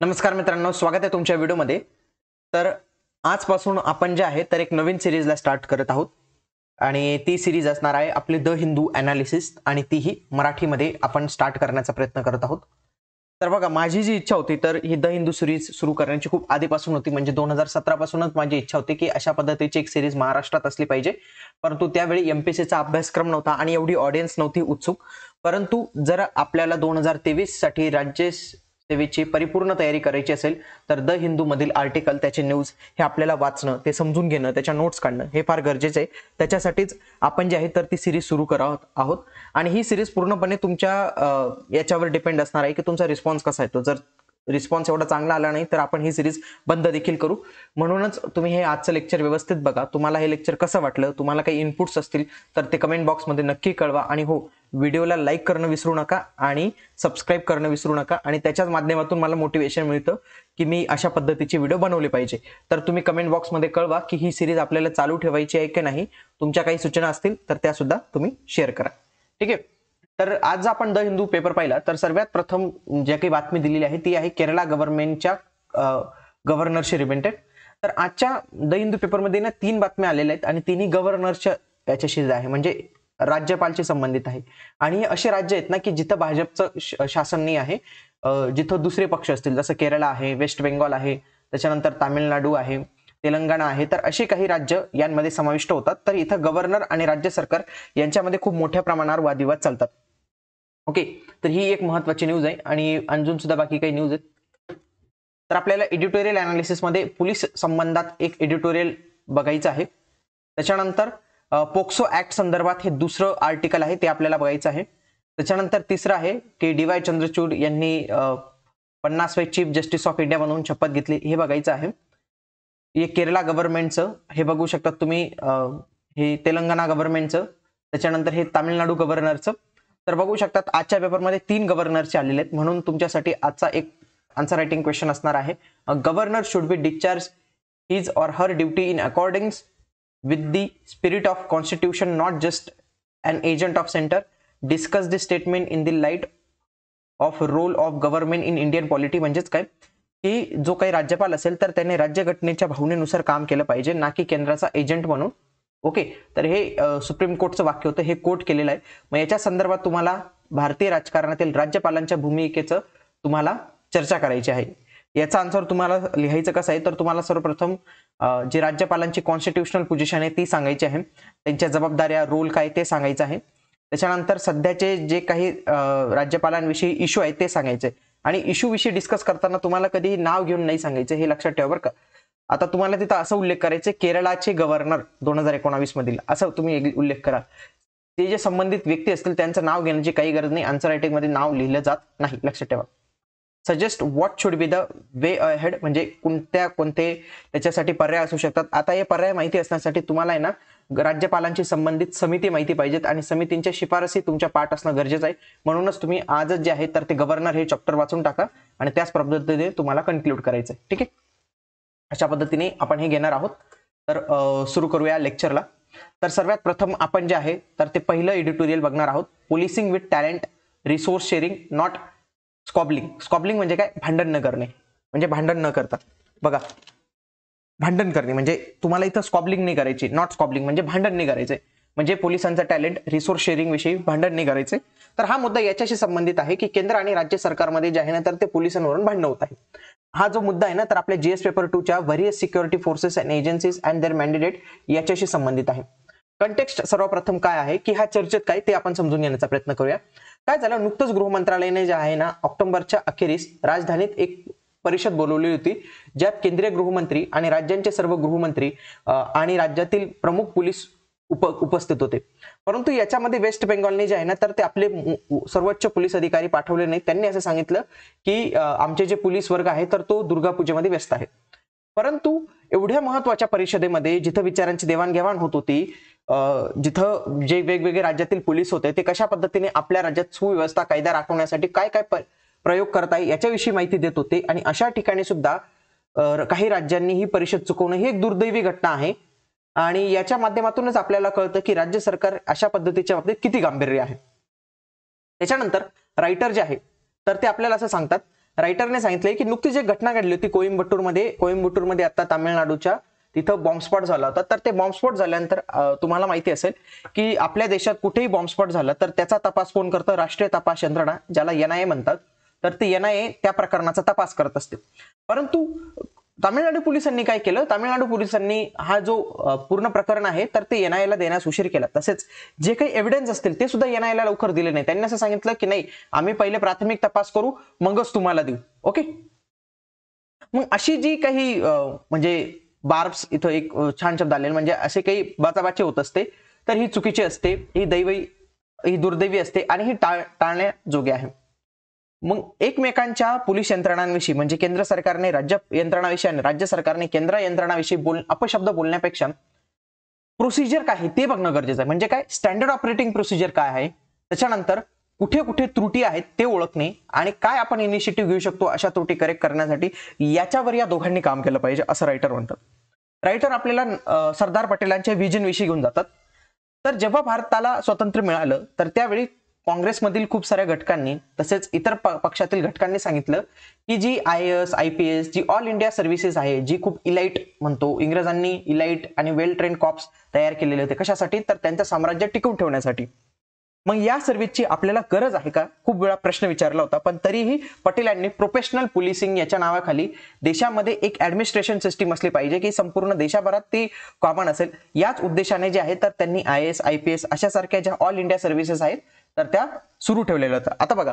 नमस्कार मित्रांनो स्वागत आहे तुमच्या व्हिडिओमध्ये. तर आजपासून आपण जे आहे तर एक नवीन सिरीजला स्टार्ट करत आहोत. आणि ती सिरीज असणार आहे आपली द हिंदू अनालिसिस आणि तीही मराठीमध्ये आपण स्टार्ट करण्याचा प्रयत्न करत आहोत. तर बघा माझी जी इच्छा होती तर ही द हिंदू सिरीज सुरू करण्याची खूप आधीपासून होती. म्हणजे दोन हजार सतरापासूनच माझी इच्छा होती की अशा पद्धतीची एक सिरीज महाराष्ट्रात असली पाहिजे. परंतु त्यावेळी एमपीसीचा अभ्यासक्रम नव्हता आणि एवढी ऑडियन्स नव्हती उत्सुक. परंतु जर आपल्याला दोन हजार तेवीससाठी राज्य सेवेची परिपूर्ण तयारी करायची असेल तर द हिंदूमधील आर्टिकल त्याचे न्यूज हे आपल्याला वाचणं ते समजून घेणं त्याच्या नोट्स काढणं हे फार गरजेचं आहे. त्याच्यासाठीच आपण जे आहे तर ती सिरीज सुरू करत आहोत. आणि ही सिरीज पूर्णपणे तुमच्या याच्यावर डिपेंड असणार आहे की तुमचा रिस्पॉन्स कसा आहे जर रिस्पॉन्स एवढा चांगला आला नाही तर आपण ही सिरीज बंद देखील करू. म्हणूनच तुम्ही हे आजचं लेक्चर व्यवस्थित बघा. तुम्हाला हे लेक्चर कसं वाटलं? तुम्हाला काही इनपुट्स असतील तर ते कमेंट बॉक्समध्ये नक्की कळवा. आणि हो व्हिडिओला लाईक करणं विसरू नका आणि सबस्क्राईब करणं विसरू नका. आणि त्याच्याच माध्यमातून मला मोटिवेशन मिळतं की मी अशा पद्धतीचे व्हिडिओ बनवले पाहिजे. तर तुम्ही कमेंट बॉक्समध्ये कळवा की ही सिरीज आपल्याला चालू ठेवायची आहे की नाही. तुमच्या काही सूचना असतील तर त्यासुद्धा तुम्ही शेअर करा. ठीक आहे? तर आज आपण द हिंदू पेपर पाहिला तर सर्वात प्रथम जे काही बातमी दिलेली आहे ती आहे केरळा गव्हर्नमेंटच्या गव्हर्नरशी रिलेटेड. तर आजच्या द हिंदू पेपरमध्ये ना तीन बातम्या आलेल्या आहेत आणि तिन्ही गव्हर्नरच्या याच्याशी आहे म्हणजे राज्यपालशी संबंधित आहे. आणि असे राज्य आहेत ना की जिथं भाजपचं शासन नाही आहे जिथं दुसरे पक्ष असतील जसं केरळ आहे वेस्ट बेंगॉल आहे त्याच्यानंतर तामिळनाडू आहे तेलंगणा आहे तर असे काही राज्य यांमध्ये समाविष्ट होतात. तर इथं गव्हर्नर आणि राज्य सरकार यांच्यामध्ये खूप मोठ्या प्रमाणावर वादविवाद चालतात. ओके तर ही एक महत्वाची न्यूज आहे आणि अजून सुद्धा बाकी काही न्यूज आहेत. तर आपल्याला एडिटोरियल अनालिसिसमध्ये पोलीस संबंधात एक एडिटोरियल बघायचं आहे. त्याच्यानंतर पोक्सो ऍक्ट संदर्भात हे दुसरं आर्टिकल आहे ते आपल्याला बघायचं आहे. त्याच्यानंतर तिसरं आहे की डी वाय चंद्रचूड यांनी पन्नासवे चीफ जस्टिस ऑफ इंडिया म्हणून शपथ घेतली हे बघायचं आहे. हे केरला गव्हर्नमेंटचं हे बघू शकतात तुम्ही हे तेलंगणा गव्हर्नमेंटचं त्याच्यानंतर हे तामिळनाडू गव्हर्नरचं तर बघू शकतात आजच्या पेपरमध्ये तीन गव्हर्नरचे आलेले आहेत. म्हणून तुमच्यासाठी आजचा एक आन्सर रायटिंग क्वेश्चन असणार आहे. Governor should be discharge his or her duty in accordance with the spirit of constitution not just and agent of centre discuss the statement in the light of role of government in Indian polity म्हणजेच काय? की जो काही राज्यपाल असेल तर त्याने राज्यघटनेच्या भावनेनुसार काम केलं पाहिजे ना की केंद्राचा एजंट म्हणून. ओके तर हे सुप्रीम कोर्टचं वाक्य होतं हे कोर्ट केलेलं आहे. मग याच्या संदर्भात तुम्हाला भारतीय राजकारणातील राज्यपालांच्या भूमिकेचं तुम्हाला चर्चा करायची आहे. याचा आन्सर तुम्हाला लिहायचं कसं आहे तर तुम्हाला सर्वप्रथम जी जे राज्यपालांची कॉन्स्टिट्युशनल पोझिशन आहे ती सांगायची आहे. त्यांच्या जबाबदाऱ्या रोल काय ते सांगायचं आहे. त्याच्यानंतर सध्याचे जे काही राज्यपालांविषयी इश्यू आहेत ते सांगायचे आणि इश्यू विषयी डिस्कस करताना तुम्हाला कधी नाव घेऊन नाही सांगायचं हे लक्षात ठेवा बरं का. आता तुम्हाला तिथं असं उल्लेख करायचे केरळाचे गव्हर्नर दोन हजार एकोणावीस मधील असं तुम्ही उल्लेख करा ते जे संबंधित व्यक्ती असतील त्यांचं नाव घेण्याची काही गरज नाही आन्सर रायटिंगमध्ये नाव लिहिलं जात नाही लक्षात ठेवा. Suggest what should be the way ahead म्हणजे कोणत्या कोणते त्याच्यासाठी पर्याय असू शकतात. आता हे पर्याय माहिती असण्यासाठी तुम्हाला आहे ना राज्यपालांची संबंधित समिती माहिती पाहिजेत आणि समितींच्या शिफारसी तुमच्या पाठ असणं गरजेचं आहे. म्हणूनच तुम्ही आजच जे आहे तर ते गव्हर्नर हे चॅप्टर वाचून टाका आणि त्याच पद्धतीने तुम्हाला कन्क्लूड करायचं आहे ठीक आहे? अशा पद्धतीने आपण हे घेणार आहोत. तर सुरू करूया लेक्चरला तर सर्वात प्रथम आपण जे आहे तर ते पहिलं एडिटोरियल बघणार आहोत. Policing with talent resource sharing not squabbling squabbling म्हणजे काय? भांडण न करणे. म्हणजे भांडण न करता. बघा. भांडण करणे. म्हणजे तुम्हाला इथं स्कॉबलिंग नाही करायची. नॉट स्कॉबलिंग म्हणजे भांडण नाही करायचे. म्हणजे पोलिसांचं टॅलेंट रिसोर्स शेअरिंग विषयी भांडण नाही करायचे. तर हा मुद्दा याच्याशी संबंधित आहे की केंद्र आणि राज्य सरकारमध्ये जे आहे ना तर ते पोलिसांवरून भांडण होत आहे. हा जो मुद्दा आहे ना तर आपल्या GS paper टूच्या various security forces and agencies and their mandate याच्याशी संबंधित आहे. कंटेक्स्ट सर्वप्रथम काय आहे की ह्या चर्चेत काय ते आपण समजून घेण्याचा प्रयत्न करूया. काय झालं नुकतंच गृह मंत्रालयाने जे आहे ना ऑक्टोबरच्या अखेरीस राजधानीत एक परिषद बोलवली होती ज्यात केंद्रीय गृहमंत्री आणि राज्यांचे सर्व गृहमंत्री आणि राज्यातील प्रमुख पोलीस उप उपस्थित होते. परंतु याच्यामध्ये वेस्ट बेंगॉलने जे आहे ना तर ते आपले सर्वोच्च पोलीस अधिकारी पाठवले नाहीत. त्यांनी असं सांगितलं की आमचे जे पोलीस वर्ग आहे तर तो दुर्गापूजेमध्ये व्यस्त आहे. परंतु एवढ्या महत्त्वाच्या परिषदेमध्ये जिथं विचारांची देवाणघेवाण होत होती जिथं जे वेगवेगळे राज्यातील पोलीस होते ते कशा पद्धतीने आपल्या राज्यात सुव्यवस्था कायदा राखवण्यासाठी काय काय प- प्रयोग करताय याच्याविषयी माहिती देत होते. आणि अशा ठिकाणी सुद्धा काही राज्यांनी ही परिषद चुकवणं ही एक दुर्दैवी घटना आहे. आणि याच्या माध्यमातूनच आपल्याला कळतं की राज्य सरकार अशा पद्धतीच्या बाबतीत किती गांभीर्य आहे. त्याच्यानंतर रायटर जे आहे तर ते आपल्याला असं सांगतात. रायटरने सांगितलंय की नुकतीच एक घटना घडली होती कोईम्बटूरमध्ये कोईम्बटूरमध्ये आता तामिळनाडूच्या तिथं बॉम्बस्फोट झाला होता. तर ते बॉम्बस्फोट झाल्यानंतर तुम्हाला माहिती असेल की आपल्या देशात कुठेही बॉम्बस्फोट झाला तर त्याचा तपास कोण करतं? राष्ट्रीय तपास यंत्रणा ज्याला एनआयए म्हणतात. तर ते एनआयए त्या प्रकरणाचा तपास करत असते. परंतु तामिळनाडू पोलिसांनी काय केलं? तामिळनाडू पोलिसांनी हा जो पूर्ण प्रकरण आहे तर ते एनआयएला देण्यास उशीर केला. तसेच जे काही एव्हिडन्स असतील ते सुद्धा एनआयएला लवकर दिले नाही त्यांनी असं सांगितलं की नाही आम्ही पहिले प्राथमिक तपास करू मगच तुम्हाला देऊ. ओके? मग अशी जी काही म्हणजे बार्ब्स इथं एक छान शब्द आलेला म्हणजे असे काही बाचाबाची होत असते तर ही चुकीची असते ही दैवी ही दुर्दैवी असते आणि ही टाळ टाळण्याजोगी आहे. मग एकमेकांच्या पोलीस यंत्रणांविषयी म्हणजे केंद्र सरकारने राज्य यंत्रणाविषयी आणि राज्य सरकारने केंद्र यंत्रणाविषयी बोल अपशब्द बोलण्यापेक्षा प्रोसिजर काय आहे ते बघणं गरजेचं आहे. म्हणजे काय? स्टँडर्ड ऑपरेटिंग प्रोसिजर काय आहे? त्याच्यानंतर कुठे कुठे त्रुटी आहेत ते ओळखणे आणि काय आपण इनिशिएटिव्ह घेऊ शकतो अशा त्रुटी करेक्ट करण्यासाठी याच्यावर या दोघांनी काम केलं पाहिजे असं रायटर म्हणतात. रायटर आपल्याला सरदार पटेलांच्या विजन विषयी घेऊन जातात. तर जेव्हा भारताला स्वातंत्र्य मिळालं तर त्यावेळी काँग्रेसमधील खूप साऱ्या घटकांनी तसेच इतर पक्षातील घटकांनी सांगितलं की जी I S I P S G all India services आहे जी खूप इलाइट म्हणतो इंग्रजांनी इलाइट आणि वेल ट्रेन कॉप्स तयार केलेले होते. कशासाठी? तर त्यांचं साम्राज्य टिकवून ठेवण्यासाठी. मग या सर्व्हिसची आपल्याला गरज आहे का? खूप वेळा प्रश्न विचारला होता पण तरीही पटेल यांनी प्रोफेशनल पोलिसिंग याच्या नावाखाली देशामध्ये एक ऍडमिनिस्ट्रेशन सिस्टीम असली पाहिजे की संपूर्ण देशाभरात ती कॉमन असेल. याच उद्देशाने जे आहे तर त्यांनी I S I P S अशा सारख्या ज्या ऑल इंडिया सर्व्हिसेस आहेत तर त्या सुरू ठेवलेल्या होत्या. आता बघा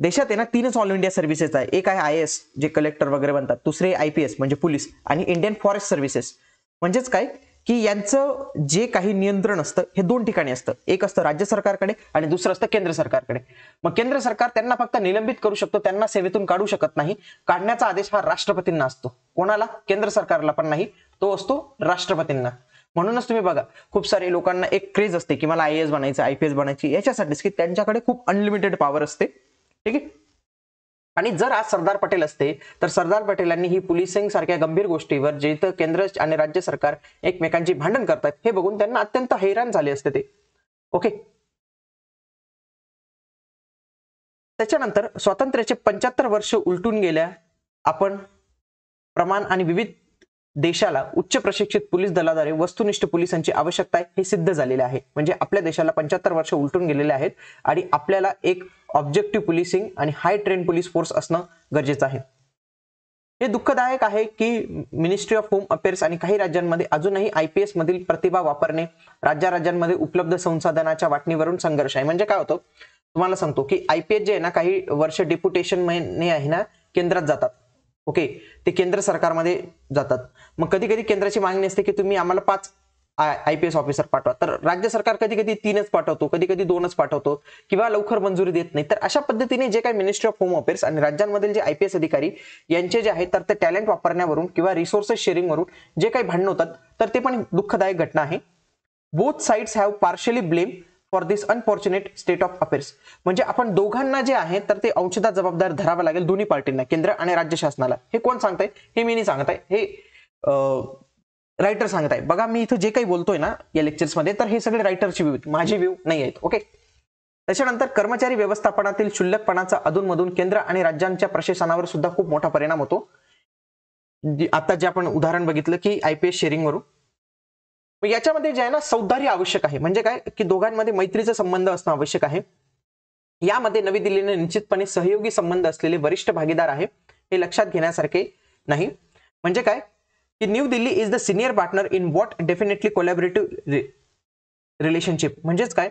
देशात आहे ना तीनच ऑल इंडिया सर्व्हिसेस आहे. एक आहे आय एस जे कलेक्टर वगैरे बनतात दुसरे आय पी एस म्हणजे पोलीस आणि इंडियन फॉरेस्ट सर्व्हिसेस म्हणजेच काय? की यांचं जे काही नियंत्रण असतं हे दोन ठिकाणी असतं. एक असतं राज्य सरकारकडे आणि दुसरं असतं केंद्र सरकारकडे. मग केंद्र सरकार त्यांना फक्त निलंबित करू शकतो त्यांना सेवेतून काढू शकत नाही. काढण्याचा आदेश हा राष्ट्रपतींना असतो. कोणाला? केंद्र सरकारला पण नाही. तो असतो राष्ट्रपतींना. म्हणूनच तुम्ही बघा खूप सारे लोकांना एक क्रेज असते की मला आय एस बनायचं आय पी एस बनायची याच्यासाठीच की त्यांच्याकडे खूप अनलिमिटेड पॉवर असते. ठीक आहे? आणि जर आज सरदार पटेल असते तर सरदार पटेलांनी ही पोलिसिंग सारख्या गंभीर गोष्टीवर जे इथं केंद्र आणि राज्य सरकार एकमेकांची भांडण करतात हे बघून त्यांना अत्यंत हैराण झाले असते ते. ओके? त्याच्यानंतर स्वातंत्र्याचे पंच्याहत्तर वर्ष उलटून गेल्या आपण प्रमाण आणि विविध देशाला उच्च प्रशिक्षित पोलीस दलाद्वारे वस्तुनिष्ठ पोलिसांची आवश्यकता आहे हे सिद्ध झालेले आहे. म्हणजे आपल्या देशाला पंच्याहत्तर वर्ष उलटून गेलेले आहेत आणि आपल्याला एक ऑब्जेक्टिव्ह पोलिसिंग आणि हाय ट्रेन पोलीस फोर्स असणं गरजेचं आहे. हे दुःखदायक आहे की मिनिस्ट्री ऑफ होम अफेअर्स आणि काही राज्यांमध्ये अजूनही आयपीएस मधील प्रतिभा वापरणे राज्या राज्यांमध्ये उपलब्ध संसाधनाच्या वाटणीवरून संघर्ष आहे. म्हणजे काय होतं? तुम्हाला सांगतो की आयपीएस जे आहे ना काही वर्ष डेप्युटेशन आहे ना केंद्रात जातात. ओके? ते केंद्र सरकारमध्ये जातात. मग कधी कधी केंद्राची मागणी असते की तुम्ही आम्हाला पाच आय पी एस ऑफिसर पाठवा. तर राज्य सरकार कधी कधी तीनच पाठवतो कधी कधी दोनच पाठवतो किंवा लवकर मंजुरी देत नाही. तर अशा पद्धतीने जे काही मिनिस्ट्री ऑफ होम अफेअर्स आणि राज्यांमधील जे आय पी एस अधिकारी यांचे जे आहेत तर ते टॅलेंट वापरण्यावरून किंवा रिसोर्सेस शेअरिंगवरून जे काही भांडण होतात तर ते पण दुःखदायक घटना आहे. Both sides have partially blame for this unfortunate state of affairs म्हणजे आपण दोघांना जे आहे तर ते अंशतः जबाबदार धरावं लागेल दोन्ही पार्टींना केंद्र आणि राज्य शासनाला. हे कोण सांगताय? हे मी नाही सांगताय. हे रायटर सांगताय. बघा मी इथं जे काही बोलतोय ना या लेक्चर्समध्ये तर हे सगळे रायटरचे व्ह्यू माझे व्ह्यू नाही आहेत ओके त्याच्यानंतर कर्मचारी व्यवस्थापनातील क्षुल्लकपणाचा अधूनमधून केंद्र आणि राज्यांच्या प्रशासनावर सुद्धा खूप मोठा परिणाम होतो. आता जे आपण उदाहरण बघितलं की आयपीएस शेअरिंग एस शेअरिंगवरून याच्यामध्ये जे आहे ना सौदार्य आवश्यक आहे. म्हणजे काय? की दोघांमध्ये मैत्रीचा संबंध असणं आवश्यक आहे. यामध्ये नवी दिल्लीने निश्चितपणे सहयोगी संबंध असलेले वरिष्ठ भागीदार आहे हे लक्षात घेण्यासारखे नाही. म्हणजे काय? की New Delhi is the senior partner in what definitely collaborative relationship. म्हणजेच काय?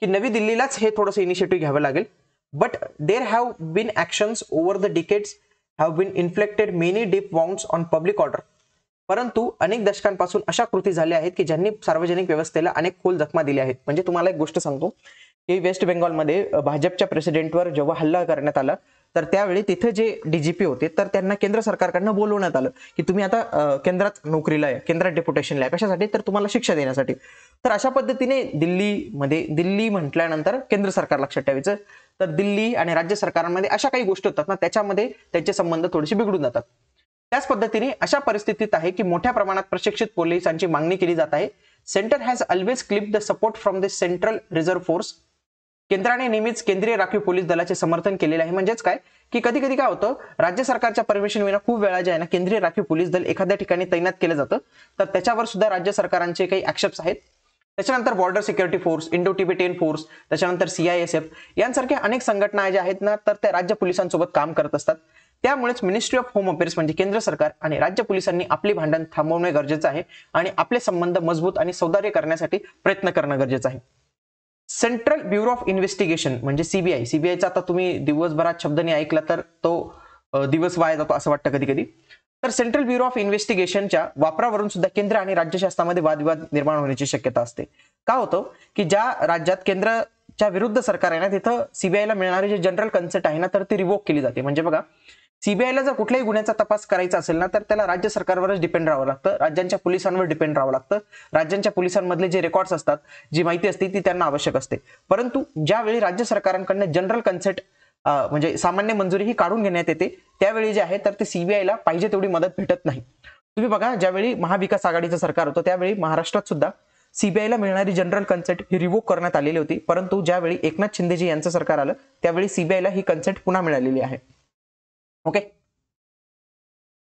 की नवी दिल्लीलाच हे थोडंसं इनिशिएटिव्ह घ्यावं लागेल. But there have been actions over the decades have been inflected many deep wounds on public order. परंतु अनेक दशकांपासून अशा कृती झाल्या आहेत की ज्यांनी सार्वजनिक व्यवस्थेला अनेक खोल जखमा दिल्या आहेत. म्हणजे तुम्हाला एक गोष्ट सांगतो की वेस्ट बेंगॉलमध्ये भाजपच्या प्रेसिडेंटवर जेव्हा हल्ला करण्यात आला तर त्यावेळी तिथे जे डीजीपी होते तर त्यांना केंद्र सरकारकडनं बोलवण्यात आलं की तुम्ही आता केंद्रात नोकरीला आहे केंद्रात डेप्युटेशनला आहे कशासाठी? तर तुम्हाला शिक्षा देण्यासाठी. तर अशा पद्धतीने दिल्लीमध्ये दिल्ली म्हटल्यानंतर केंद्र सरकार लक्षात ठेवायचं. तर दिल्ली आणि राज्य सरकारांमध्ये अशा काही गोष्टी होतात ना त्याच्यामध्ये त्यांचे संबंध थोडेसे बिघडून जातात. त्याच पद्धतीने अशा परिस्थितीत आहे की मोठ्या प्रमाणात प्रशिक्षित पोलिसांची मागणी केली जात आहे. Centre has always clip the support from the central reserve force. केंद्राने नेहमीच केंद्रीय राखीव पोलीस दलाचे समर्थन केलेले आहे. म्हणजेच काय? की कधी कधी काय होतं? राज्य सरकारच्या परमिशन विना खूप वेळा जे आहे ना केंद्रीय राखीव पोलीस दल एखाद्या ठिकाणी तैनात केलं जातं. तर त्याच्यावर सुद्धा राज्य सरकारांचे काही ऍक्सेप्ट आहेत. त्याच्यानंतर border security force Indo Tibetan force त्याच्यानंतर सीआयएसएफ यांसारख्या अनेक संघटना ज्या आहेत ना तर त्या राज्य पोलिसांसोबत काम करत असतात. त्यामुळेच मिनिस्ट्री ऑफ होम अफेअर्स म्हणजे केंद्र सरकार आणि राज्य पोलिसांनी आपली भांडण थांबवणे गरजेचं आहे आणि आपले संबंध मजबूत आणि सौदार्य करण्यासाठी प्रयत्न करणं गरजेचं आहे. सेंट्रल ब्युरो ऑफ इन्व्हेस्टिगेशन म्हणजे सीबीआय सीबीआयचा आता तुम्ही दिवसभरात शब्दने ऐकला तर तो दिवस वाया जातो असं वाटतं कधी कधी तर सेंट्रल ब्युरो ऑफ इन्व्हेस्टिगेशनच्या वापरावरून सुद्धा केंद्र आणि राज्य शासनामध्ये वादविवाद निर्माण होण्याची शक्यता असते. का होतं? की ज्या राज्यात केंद्रच्या विरुद्ध सरकार आहे ना तिथं सीबीआयला मिळणारे जे जनरल कन्सेप्ट आहे ना तर ती रिवोक केली जाते. म्हणजे बघा सीबीआयला जर कुठल्याही गुन्ह्याचा तपास करायचा असेल ना तर त्याला राज्य सरकारवरच डिपेंड राहावं लागतं. राज्यांच्या पोलिसांवर डिपेंड राहावं लागतं. राज्यांच्या पोलिसांमधले जे रेकॉर्ड्स असतात जी माहिती असते ती त्यांना आवश्यक असते. परंतु ज्यावेळी राज्य सरकारांकडनं जनरल कन्सेप्ट म्हणजे सामान्य मंजुरी ही काढून घेण्यात येते त्यावेळी जे आहे तर ते सीबीआयला पाहिजे तेवढी मदत भेटत नाही. तुम्ही बघा ज्यावेळी महाविकास आघाडीचं सरकार होतं त्यावेळी महाराष्ट्रात सुद्धा सीबीआयला मिळणारी जनरल कन्सेप्ट ही रिवोक करण्यात आलेली होती. परंतु ज्यावेळी एकनाथ शिंदेजी यांचं सरकार आलं त्यावेळी सीबीआयला ही कन्सेप्ट पुन्हा मिळालेली आहे. ओके?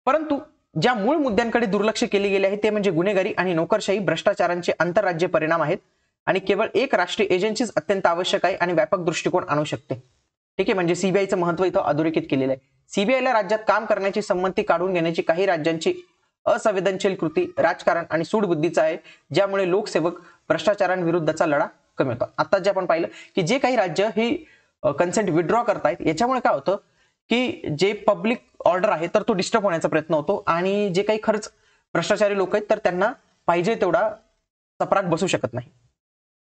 परंतु ज्या मूळ मुद्द्यांकडे दुर्लक्ष केले गेले आहे ते म्हणजे गुन्हेगारी आणि नोकरशाही भ्रष्टाचारांचे आंतरराज्य परिणाम आहेत आणि केवळ एक राष्ट्रीय एजन्सीच अत्यंत आवश्यक आहे आणि व्यापक दृष्टिकोन आणू शकते. ठीक आहे म्हणजे सीबीआयचं महत्त्व इथं अधोरेखित केलेलं आहे. सीबीआयला राज्यात काम करण्याची संमती काढून घेण्याची काही राज्यांची असंवेदनशील कृती राजकारण आणि सूडबुद्धीचा आहे ज्यामुळे लोकसेवक भ्रष्टाचारांविरुद्धचा लढा कमी होतो. आता जे आपण पाहिलं की जे काही राज्य ही कन्सेंट विड्रॉ करतायत याच्यामुळे काय होतं? की जे पब्लिक ऑर्डर आहे तर तो डिस्टर्ब होण्याचा प्रयत्न होतो आणि जे काही खरंच भ्रष्टाचारी लोक आहेत तर त्यांना पाहिजे तेवढा चपराक बसू शकत नाही.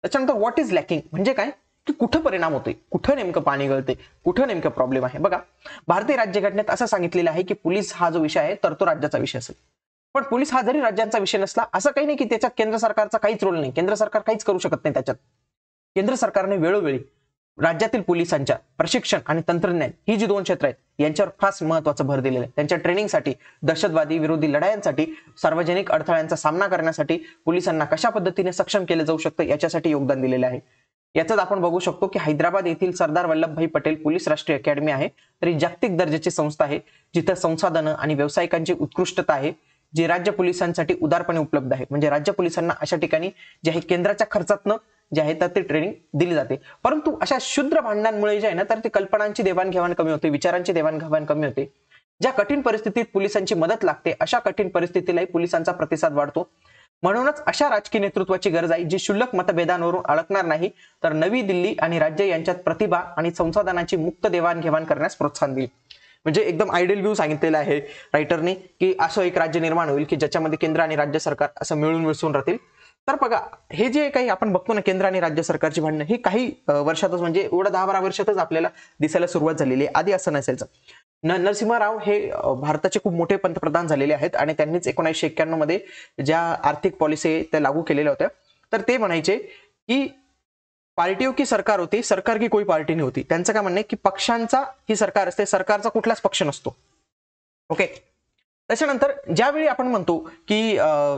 त्याच्यानंतर व्हॉट इज लॅकिंग म्हणजे काय? की कुठं परिणाम होतोय? कुठं नेमकं पाणी गळते कुठं नेमकं प्रॉब्लेम आहे? बघा भारतीय राज्यघटनेत असं सांगितलेलं आहे की पोलीस हा जो विषय आहे तर तो राज्याचा विषय असेल. पण पोलीस हा जरी राज्यांचा विषय नसला असं काही नाही की त्याच्यात केंद्र सरकारचा काहीच रोल नाही. केंद्र सरकार काहीच करू शकत नाही त्याच्यात. केंद्र सरकारने वेळोवेळी राज्यातील पोलिसांच्या प्रशिक्षण आणि तंत्रज्ञान ही जी दोन क्षेत्र आहेत यांच्यावर खास महत्त्वाचा भर दिलेला आहे. त्यांच्या ट्रेनिंगसाठी दहशतवादी विरोधी लढायांसाठी सार्वजनिक अडथळ्यांचा सामना करण्यासाठी पोलिसांना कशा पद्धतीने सक्षम केलं जाऊ शकतं याच्यासाठी योगदान दिलेले आहे. याचाच आपण बघू शकतो की हैदराबाद येथील सरदार वल्लभभाई पटेल पोलीस राष्ट्रीय अकॅडमी आहे. तर ही जागतिक दर्जाची संस्था आहे जिथं संसाधनं आणि व्यावसायिकांची उत्कृष्टता आहे जी राज्य पोलिसांसाठी उदारपणे उपलब्ध आहे. म्हणजे राज्य पोलिसांना अशा ठिकाणी जे आहे केंद्राच्या खर्चातनं जे आहे तर ते ट्रेनिंग दिली जाते. परंतु अशा शुद्र भांडणांमुळे जे आहे ना तर ते कल्पनांची देवाणघेवाण कमी होते विचारांची देवाणघेवाण कमी होते. ज्या कठीण परिस्थितीत पोलिसांची मदत लागते अशा कठीण परिस्थितीलाही पोलिसांचा प्रतिसाद वाढतो. म्हणूनच अशा राजकीय नेतृत्वाची गरज आहे जी शुल्लक मतभेदांवरून अडकणार नाही तर नवी दिल्ली आणि राज्य यांच्यात प्रतिभा आणि संसाधनाची मुक्त देवाणघेवाण करण्यास प्रोत्साहन देईल. म्हणजे एकदम आयडियल व्ह्यू सांगितलेला आहे रायटरने की असं एक राज्य निर्माण होईल की ज्याच्यामध्ये केंद्र आणि राज्य सरकार असं मिळून मिसळून राहतील. तर बघा हे जे काही आपण बघतो ना केंद्र आणि राज्य सरकारची भांडणं ही काही वर्षातच म्हणजे एवढं दहा बारा वर्षातच आपल्याला दिसायला सुरुवात झालेली आहे. आधी असं नसायचं. न नरसिंहराव हे भारताचे खूप मोठे पंतप्रधान झालेले आहेत आणि त्यांनीच एकोणीसशे एक्क्याण्णवमध्ये ज्या आर्थिक पॉलिसी त्या लागू केलेल्या होत्या. तर ते म्हणायचे की पार्टी हो की सरकार होती सरकार की कोई पार्टी नाही होती. त्यांचं काय म्हणणं आहे की पक्षांचा ही सरकार असते सरकारचा कुठलाच पक्ष नसतो. ओके त्याच्यानंतर ज्यावेळी आपण म्हणतो की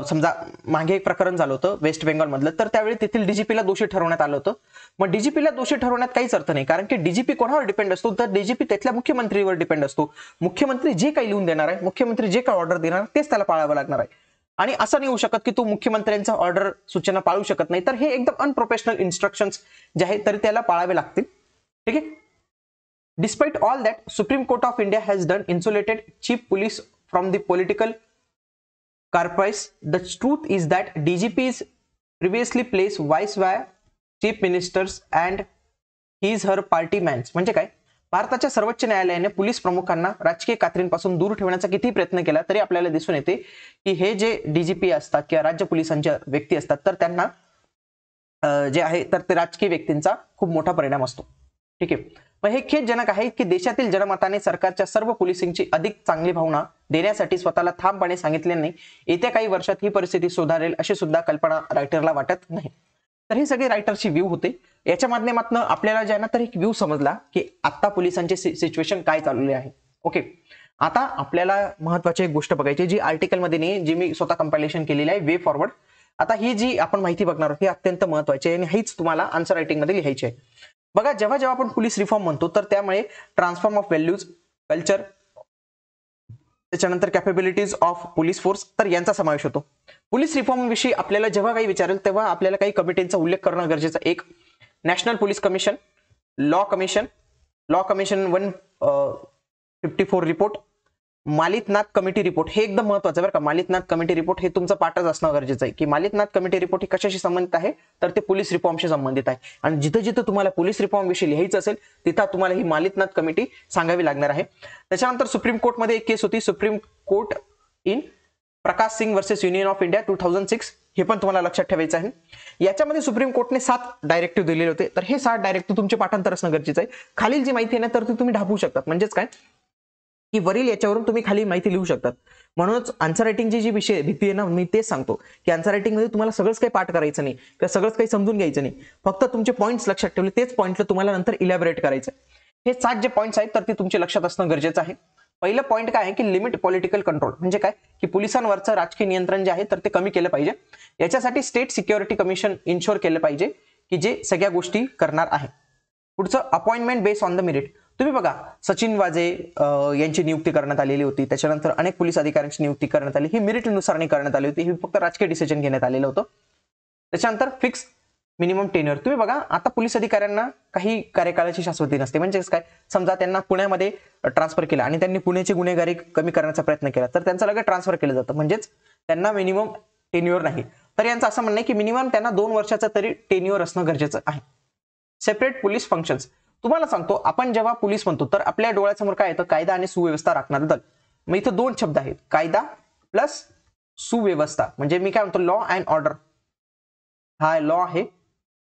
समजा मागे एक प्रकरण झालं होतं वेस्ट बेंगॉलमधलं तर त्यावेळी तेथील डीजीपीला दोषी ठरवण्यात आलं होतं. मग डीजीपीला दोषी ठरवण्यात काहीच अर्थ नाही कारण की डीजीपी कोणावर डिपेंड असतो? तर डीजीपी तिथल्या मुख्यमंत्रीवर डिपेंड असतो. मुख्यमंत्री जे काही लिहून देणार आहे मुख्यमंत्री जे काही ऑर्डर देणार तेच त्याला पाळावं लागणार आहे. आणि असं नाही होऊ शकत की तो मुख्यमंत्र्यांचा ऑर्डर सूचना पाळू शकत नाही तर हे एकदम अनप्रोफेशनल इन्स्ट्रक्शन्स जे आहेत तरी त्याला पाळावे लागतील. ठीक आहे? Despite all that supreme court of India has done insulated chief police from the political corpus. The truth is that DGPs previously placed vice via chief ministers and his her party mans म्हणजे काय? भारताच्या सर्वोच्च न्यायालयाने police प्रमुखांना राजकीय कात्रींपासून दूर ठेवण्याचा किती प्रयत्न केला तरी आपल्याला दिसून येते की हे जे डीजीपी असतात किंवा राज्य पोलिसांच्या व्यक्ती असतात तर त्यांना जे आहे तर ते राजकीय व्यक्तींचा खूप मोठा परिणाम असतो. ठीक आहे. मग हे खेदजनक आहे की देशातील जनमताने सरकारच्या सर्व पोलिसिंगची अधिक चांगली भावना देण्यासाठी स्वतःला ठामपणे सांगितले नाही. येत्या काही वर्षात ही परिस्थिती सुधारेल अशी सुद्धा कल्पना रायटरला वाटत नाही. तर ही सगळी रायटरची व्ह्यू होते. याच्या माध्यमातून आपल्याला जे ना तर एक व्ह्यू समजला की आता पोलिसांचे सिच्युएशन काय चाललेले आहे. ओके आता आपल्याला महत्वाची एक गोष्ट बघायची जी आर्टिकलमध्ये नाही जी मी स्वतः कंपायलेशन केलेली आहे वे फॉरवर्ड आता ही जी आपण माहिती बघणार आहोत ही अत्यंत महत्वाची आहे आणि हीच तुम्हाला आन्सर रायटिंगमध्ये लिहायची आहे. बघा जेव्हा जेव्हा आपण पोलीस रिफॉर्म म्हणतो तर त्यामुळे ट्रान्सफॉर्म ऑफ व्हॅल्यूज कल्चर त्याच्यानंतर कॅपेबिलिटीज ऑफ पोलीस फोर्स तर यांचा समावेश होतो पोलीस रिफॉर्म विषयी आपल्याला जेव्हा काही विचारेल तेव्हा आपल्याला काही कमिटींचा उल्लेख करणं गरजेचं आहे. एक national police commission law commission law commission one fifty four report Malimath committee report हे एकदम महत्वाचं आहे बरं का. मालितनाथ कमिटी रिपोर्ट हे तुमचं पाठच असणं गरजेचं आहे. की मालितनाथ कमिटी रिपोर्ट हे कशाशी संबंधित आहे? तर ते पोलीस रिफॉर्मशी संबंधित आहे. आणि जिथं जिथं तुम्हाला पोलीस रिफॉर्म विषयी लिहायचं असेल तिथं तुम्हाला ही मालितनाथ कमिटी सांगावी लागणार आहे. त्याच्यानंतर सुप्रीम कोर्टमध्ये एक केस होती. Supreme court in Prakash Singh versus union of India two thousand six हे पण तुम्हाला लक्षात ठेवायचं आहे. याच्यामध्ये सुप्रीम कोर्टने सात डायरेक्टिव्ह दिलेले होते. तर हे सात डायरेक्टिव्ह तुमचे पाठांतर असणं गरजेचं आहे. खालील जी माहिती आहे ना तर ती तुम्ही ढापू शकतात. म्हणजेच काय? की वरील याच्यावरून तुम्ही खाली माहिती लिहू शकतात. म्हणूनच आन्सर रायटिंगची जी विषय भीती आहे ना मी तेच सांगतो. की आन्सर रायटिंगमध्ये तुम्हाला सगळंच काही पाठ करायचं नाही किंवा सगळंच काही समजून घ्यायचं नाही. फक्त तुमचे पॉईंट्स लक्षात ठेवले तेच पॉईंटला तुम्हाला नंतर इलॅबरेट करायचं हे सात जे पॉईंट्स आहेत तर ते तुमच्या लक्षात असणं गरजेचं आहे. पहिलं पॉईंट काय आहे की लिमिट पॉलिटिकल कंट्रोल म्हणजे काय? की पोलिसांवरचं राजकीय नियंत्रण जे आहे तर ते कमी केलं पाहिजे. याच्यासाठी स्टेट सिक्युरिटी कमिशन इन्शोर केलं पाहिजे की जे सगळ्या गोष्टी करणार आहे. पुढचं appointment base on the merit तुम्ही बघा सचिन वाजे यांची नियुक्ती करण्यात आलेली होती. त्याच्यानंतर अनेक पोलीस अधिकाऱ्यांची नियुक्ती करण्यात आली. ही मेरिटनुसार करण्यात आली होती. हे फक्त राजकीय डिसिजन घेण्यात आलेलं होतं. त्याच्यानंतर फिक्स मिनिमम टेन्युअर तुम्ही बघा आता पोलीस अधिकाऱ्यांना काही कार्यकाळाची शाश्वती नसते. म्हणजेच काय? समजा त्यांना पुण्यामध्ये ट्रान्सफर केला आणि त्यांनी पुण्याची गुन्हेगारी कमी करण्याचा प्रयत्न केला तर त्यांचं लगेच ट्रान्सफर केलं जातं. म्हणजेच त्यांना मिनिमम टेन्युअर नाही. तर यांचं असं म्हणणं आहे की मिनिमम त्यांना दोन वर्षाचा तरी टेन्युअर असणं गरजेचं आहे. सेपरेट पोलीस फंक्शन्स तुम्हाला सांगतो आपण जेव्हा पोलीस म्हणतो तर आपल्या डोळ्यासमोर काय येतं? कायदा आणि सुव्यवस्था राखणार दल. मग इथं दोन शब्द आहेत. कायदा प्लस सुव्यवस्था. म्हणजे मी काय म्हणतो लॉ अँड ऑर्डर हा लॉ आहे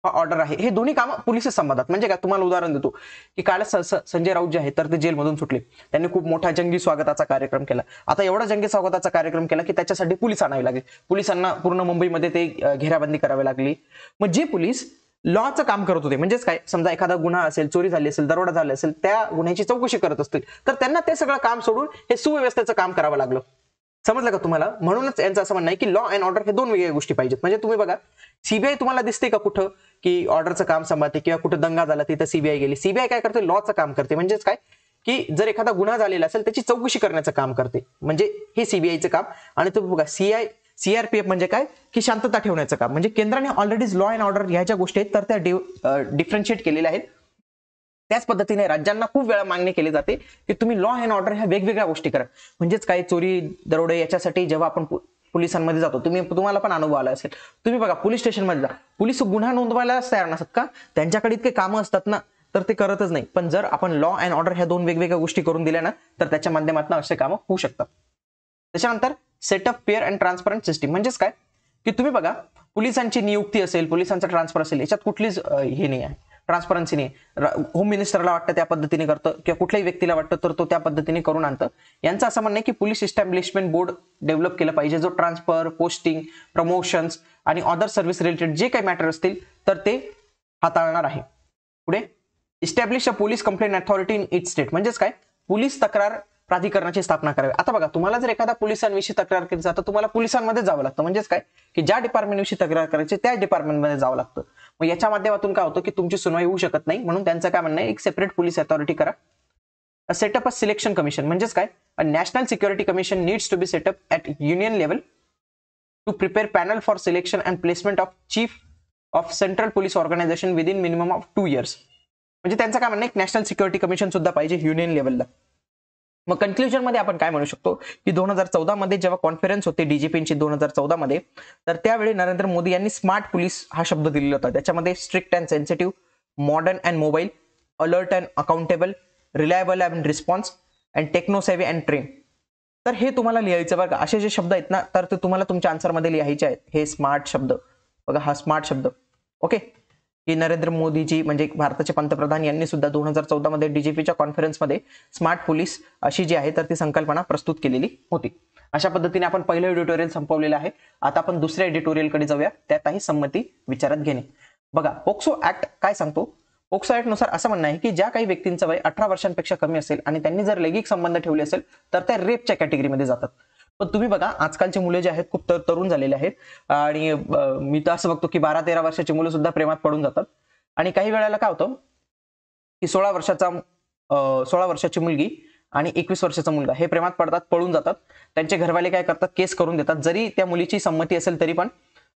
हा ऑर्डर आहे. हे दोन्ही कामं पोलीस संबंधात म्हणजे काय? तुम्हाला उदाहरण देतो. की काल संजय राऊत जे आहे तर ते जेलमधून सुटले. त्यांनी खूप मोठा जंगी स्वागताचा कार्यक्रम केला. आता एवढा जंगी स्वागताचा कार्यक्रम केला की त्याच्यासाठी पोलीस आणावी लागले. पोलिसांना पूर्ण मुंबईमध्ये ते घेराबंदी करावी लागली. मग जे पोलीस लॉचं काम करत होते. म्हणजेच काय? समजा एखादा गुन्हा असेल चोरी झाली असेल दरोडा झाला असेल त्या गुन्ह्याची चौकशी करत असतील. तर त्यांना ते सगळं काम सोडून हे सुव्यवस्थेचं काम करावं लागलं. समजलं का तुम्हाला? म्हणूनच यांचं असं म्हणणं आहे की लॉ अँड ऑर्डर हे दोन वेगळ्या गोष्टी पाहिजेत. म्हणजे तुम्ही बघा सीबीआय तुम्हाला दिसते का कुठं? की ऑर्डरचं काम सांभाळते किंवा कुठं दंगा झाला तिथं सीबीआय गेली. सीबीआय काय करते? लॉचं काम करते. म्हणजेच काय? की जर एखादा गुन्हा झालेला असेल त्याची चौकशी करण्याचं काम करते. म्हणजे हे सीबीआयचं काम. आणि तुम्ही बघा सीआय सीआरपीएफ म्हणजे काय? की शांतता ठेवण्याचं काम. म्हणजे केंद्राने ऑलरेडी लॉ अँड ऑर्डर ह्या ज्या गोष्टी आहेत तर त्या डिफरन्शिएट केलेल्या आहेत. त्याच पद्धतीने राज्यांना खूप वेळा मागणी केली जाते की तुम्ही लॉ अँड ऑर्डर ह्या वेगवेगळ्या गोष्टी करा. म्हणजेच काही चोरी दरोडे याच्यासाठी जेव्हा आपण पोलिसांमध्ये जातो तुम्ही तुम्हाला पण अनुभव आला असेल. तुम्ही बघा पोलीस स्टेशनमध्ये जा. पोलीस गुन्हा नोंदवायला तयार नसतात का? त्यांच्याकडे इतके कामं असतात ना तर ते करतच नाही. पण जर आपण लॉ अँड ऑर्डर ह्या दोन वेगवेगळ्या गोष्टी करून दिल्या ना तर त्याच्या माध्यमातून असे कामं होऊ शकतात. त्याच्यानंतर set up fair and transparent system म्हणजेच काय? की तुम्ही बघा पोलिसांची नियुक्ती असेल पोलिसांचा ट्रान्सफर असेल याच्यात कुठलीच हे नाही आहे. ट्रान्सपरन्सी नाही होम मिनिस्टरला वाटतं त्या पद्धतीने करतं किंवा कुठल्याही व्यक्तीला वाटतं तर तो त्या पद्धतीने करून आणतं. यांचं असं म्हणणं आहे की पोलीस इस्टॅब्लिशमेंट बोर्ड डेव्हलप केलं पाहिजे. जो ट्रान्सफर पोस्टिंग प्रमोशन्स आणि अदर सर्व्हिस रिलेटेड जे काही मॅटर असतील तर ते हाताळणार आहे. पुढे? Establish a police complaint authority in it state म्हणजेच काय? पोलीस तक्रार प्राधिकरणाची स्थापना करावी. आता बघा तुम्हाला जर एखादा पोलिसांविषयी तक्रार केली जातं तुम्हाला पोलिसांमध्ये जावं लागतं. म्हणजेच काय? की ज्या डिपार्टमेंटविषयी तक्रार करायची त्या डिपार्टमेंटमध्ये जावं लागतं. मग याच्या माध्यमातून काय होतं की तुमची सुनवाई होऊ शकत नाही. म्हणून त्यांचं काय म्हणणं आहे एक सेपरेट पोलीस अथॉरिटी करा. Set up a selection commission म्हणजेच काय? National security commission needs to be set up at union level to prepare panel for selection and placement of chief of central police organisation within minimum of two years म्हणजे त्यांचं काय म्हणणं एक national security commission सुद्धा पाहिजे union लेवलला मग कन्क्ल्युजनमध्ये आपण काय म्हणू शकतो? की दोन हजार चौदा मध्ये जेव्हा कॉन्फरन्स होते डीजीपीची दोन हजार चौदा मध्ये तर त्यावेळी नरेंद्र मोदी यांनी स्मार्ट पोलीस हा शब्द दिलेला होता. त्याच्यामध्ये strict and sensitive modern and mobile alert and accountable reliable and response and techno savvy and train तर हे तुम्हाला लिहायचं बघा असे जे शब्द आहेत ना तर ते तुम्हाला तुमच्या आन्सरमध्ये लिहायचे आहेत. हे स्मार्ट शब्द. बघा हा स्मार्ट शब्द. ओके की नरेंद्र मोदीजी म्हणजे भारताचे पंतप्रधान यांनी सुद्धा दोन हजार चौदा मध्ये डीजीपीच्या कॉन्फरन्समध्ये स्मार्ट पोलीस अशी जी आहे तर ती संकल्पना प्रस्तुत केलेली होती. अशा पद्धतीने आपण पहिलं एडिटोरियल संपवलेलं आहे. आता आपण दुसऱ्या एडिटोरियलकडे जाऊया. त्यातही संमती विचारात घेणे. बघा पोक्सो ऍक्ट काय सांगतो? पोक्सो ऍक्टनुसार असं म्हणणं आहे की ज्या काही व्यक्तींचं वय अठरा वर्षांपेक्षा कमी असेल आणि त्यांनी जर लैंगिक संबंध ठेवले असेल तर त्या रेपच्या कॅटेगरीमध्ये जातात. पण तुम्ही बघा आजकालची मुले जे आहेत खूप तरुण झालेले आहेत. आणि मी तर असं बघतो की बारा तेरा वर्षाची मुलं सुद्धा प्रेमात पडून जातात. आणि काही वेळेला काय होतं की सोळा वर्षाचा सोळा वर्षाची मुलगी आणि एकवीस वर्षाचा मुलगा हे प्रेमात पडतात पळून जातात. त्यांचे घरवाले काय करतात केस करून देतात. जरी त्या मुलीची संमती असेल तरी पण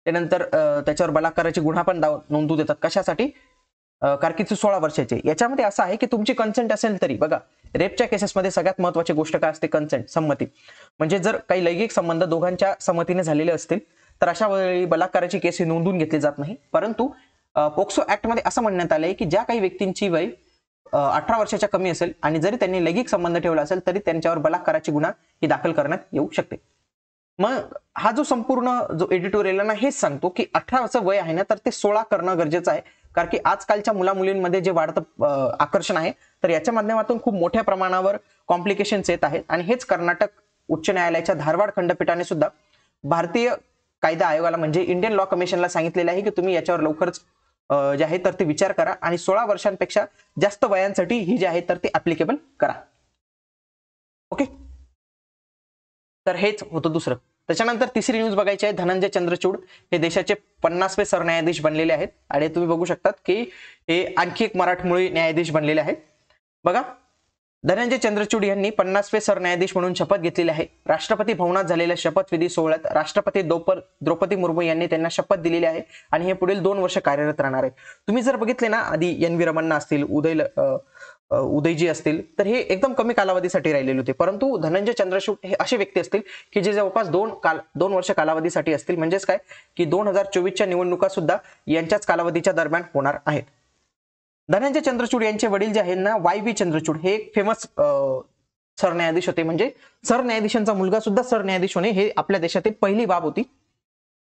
त्यानंतर त्याच्यावर बलात्काराची गुन्हा पण दाव- नोंदवू देतात. कशासाठी? कारण की सोळा वर्षाची. याच्यामध्ये असं आहे की तुमची कन्सेंट असेल तरी बघा. रेपच्या केसेसमध्ये सगळ्यात महत्वाची गोष्ट काय असते? कन्सेंट संमती. म्हणजे जर काही लैंगिक संबंध दोघांच्या संमतीने झालेले असतील तर अशा वेळी बलात्काराची केस ही नोंदवून घेतली जात नाही. परंतु पोक्सो ऍक्टमध्ये असं म्हणण्यात आलंय की ज्या काही व्यक्तींची वय अठरा वर्षाच्या कमी असेल आणि जरी त्यांनी लैंगिक संबंध ठेवला असेल तरी त्यांच्यावर बलात्काराची गुन्हा ही दाखल करण्यात येऊ शकते. मग हा जो संपूर्ण जो एडिटोरियल आहे ना हेच सांगतो की अठराचं वय आहे ना तर ते सोळा करणं गरजेचं आहे. कारण की आजकालच्या मुला मुलींमध्ये जे वाढतं आकर्षण आहे तर याच्या माध्यमातून खूप मोठ्या प्रमाणावर कॉम्प्लिकेशन्स येत आहेत. आणि हेच कर्नाटक उच्च न्यायालयाच्या धारवाड खंडपीठाने सुद्धा भारतीय कायदा आयोगाला म्हणजे इंडियन लॉ कमिशनला सांगितलेलं आहे की तुम्ही याच्यावर लवकरच जे आहे तर ते विचार करा आणि सोळा वर्षांपेक्षा जास्त वयांसाठी ही जे आहे तर ते ऍप्लिकेबल करा. ओके? तर हेच होतं दुसरं. त्याच्यानंतर तिसरी न्यूज बघायची आहे धनंजय चंद्रचूड हे देशाचे पन्नासवे सरन्यायाधीश बनलेले आहेत. आणि तुम्ही बघू शकतात की हे आणखी एक मराठमोळी न्यायाधीश बनलेले आहेत. बघा धनंजय चंद्रचूड यांनी पन्नासवे सरन्यायाधीश म्हणून शपथ घेतलेली आहे. राष्ट्रपती भवनात झालेल्या शपथविधी सोहळ्यात राष्ट्रपती द्रौप- द्रौपदी मुर्मू यांनी त्यांना शपथ दिलेली आहे आणि हे पुढील दोन वर्ष कार्यरत राहणार आहे. तुम्ही जर बघितले ना आधी एन. व्ही रमन्ना असतील उदय उदयजी असतील तर हे एकदम कमी कालावधीसाठी राहिलेले होते. परंतु धनंजय चंद्रचूड हे असे व्यक्ती असतील की जे जवळपास दोन काल दोन वर्ष कालावधीसाठी असतील. म्हणजेच काय? की दोन हजार चोवीसच्या निवडणुका सुद्धा यांच्याच कालावधीच्या दरम्यान होणार आहेत. धनंजय चंद्रचूड यांचे वडील जे आहेत ना वाय व्ही चंद्रचूड हे एक फेमस सरन्यायाधीश होते. म्हणजे सरन्यायाधीशांचा मुलगा सुद्धा सरन्यायाधीश होणे हे आपल्या देशातील पहिली बाब होती.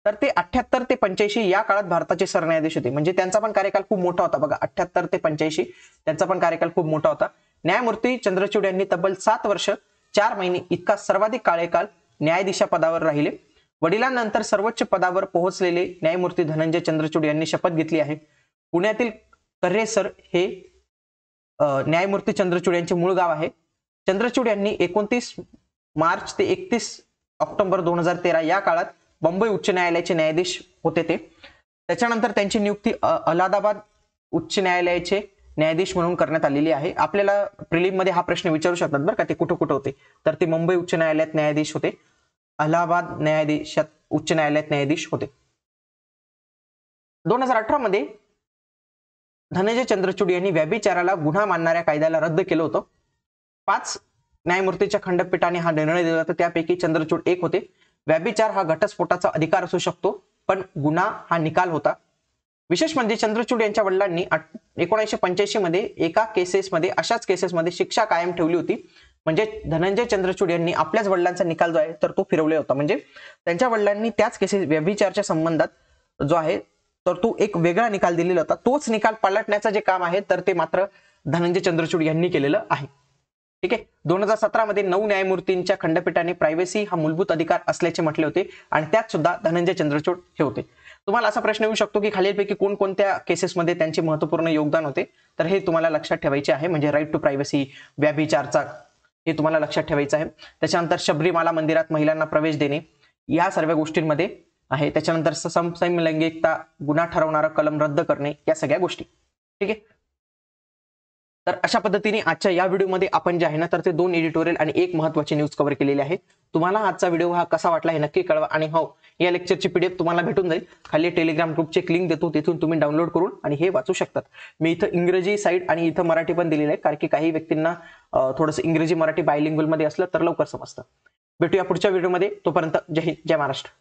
तर ते अठ्याहत्तर ते पंच्याऐंशी या काळात भारताचे सरन्यायाधीश होते. म्हणजे त्यांचा पण कार्यकाल खूप मोठा होता बघा. अठ्याहत्तर ते पंच्याऐंशी त्यांचा पण कार्यकाल खूप मोठा होता. न्यायमूर्ती चंद्रचूड यांनी तब्बल सात वर्ष चार महिने इतका सर्वाधिक कार्यकाल न्यायाधीशा पदावर राहिले. वडिलांनंतर सर्वोच्च पदावर पोहोचलेले न्यायमूर्ती धनंजय चंद्रचूड यांनी शपथ घेतली आहे. पुण्यातील कर्रे सर हे न्यायमूर्ती चंद्रचूड यांचे मूळ गाव आहे. चंद्रचूड यांनी एकोणतीस मार्च ते एकतीस ऑक्टोबर दोन हजार तेरा या काळात मुंबई उच्च न्यायालयाचे न्यायाधीश होते ते. त्याच्यानंतर त्यांची नियुक्ती अ, अलाहाबाद उच्च न्यायालयाचे न्यायाधीश म्हणून करण्यात आलेली आहे. आपल्याला प्रिलिममध्ये हा प्रश्न विचारू शकतात बरं का ते कुठं कुठं होते. तर ते मुंबई उच्च न्यायालयात न्यायाधीश होते. अलाहाबाद न्यायाधीशात उच्च न्यायालयात न्यायाधीश होते. दोन हजार अठरा मध्ये धनंजय चंद्रचूड यांनी व्याभिचाराला गुन्हा मानणाऱ्या कायद्याला रद्द केलं होतं. पाच न्यायमूर्तीच्या खंडपीठाने हा निर्णय दिला होता. त्यापैकी चंद्रचूड एक होते. व्याभिचार हा घटस्फोटाचा अधिकार असू शकतो पण गुन्हा हा निकाल होता. विशेष म्हणजे चंद्रचूड यांच्या वडिलांनी एकोणीसशे पंच्याऐंशी मध्ये एका केसेसमध्ये अशाच केसेसमध्ये शिक्षा कायम ठेवली होती. म्हणजे धनंजय चंद्रचूड यांनी आपल्याच वडिलांचा निकाल जो आहे तर तो फिरवला होता. म्हणजे त्यांच्या वडिलांनी त्याच केसेस व्यभिचारच्या संबंधात जो आहे तर तो एक वेगळा निकाल दिलेला होता. तोच निकाल पलटण्याचं जे काम आहे तर ते मात्र धनंजय चंद्रचूड यांनी केलेलं आहे. ठीक आहे? दोन हजार सतरा मध्ये नऊ न्यायमूर्तींच्या खंडपीठाने प्रायव्हसी हा मूलभूत अधिकार असल्याचे म्हटले होते आणि त्यात सुद्धा धनंजय चंद्रचूड हे होते. तुम्हाला असा प्रश्न येऊ शकतो की खालीलपैकी कोणकोणत्या केसेसमध्ये त्यांचे महत्त्वपूर्ण योगदान होते? तर हे तुम्हाला लक्षात ठेवायचे आहे म्हणजे राईट टू प्रायव्हसी व्याभिचारचा हे तुम्हाला लक्षात ठेवायचं आहे. त्याच्यानंतर शबरीमाला मंदिरात महिलांना प्रवेश देणे या सर्व गोष्टींमध्ये आहे. त्याच्यानंतर सम समलैंगिकता गुन्हा ठरवणारा कलम रद्द करणे या सगळ्या गोष्टी. ठीक आहे? तर अशा पद्धतीने आजच्या या व्हिडिओमध्ये आपण जे आहे ना तर ते दोन एडिटोरियल आणि एक महत्वाची न्यूज कव्हर केलेली आहे तुम्हाला आजचा व्हिडिओ हा कसा वाटला हे नक्की कळवा आणि हो या लेक्चरची पीडीएफ तुम्हाला भेटून जाईल. खाली टेलिग्राम ग्रुपची एक लिंक देतो तिथून तुम्ही डाउनलोड करून आणि हे वाचू शकतात. मी इथं इंग्रजी साईड आणि इथं मराठी पण दिलेलं आहे कारण की काही व्यक्तींना थोडंसं इंग्रजी मराठी बायलिंग्वलमध्ये असलं तर लवकर समजतं. भेटूया पुढच्या व्हिडिओमध्ये तोपर्यंत जय हिंद जय महाराष्ट्र.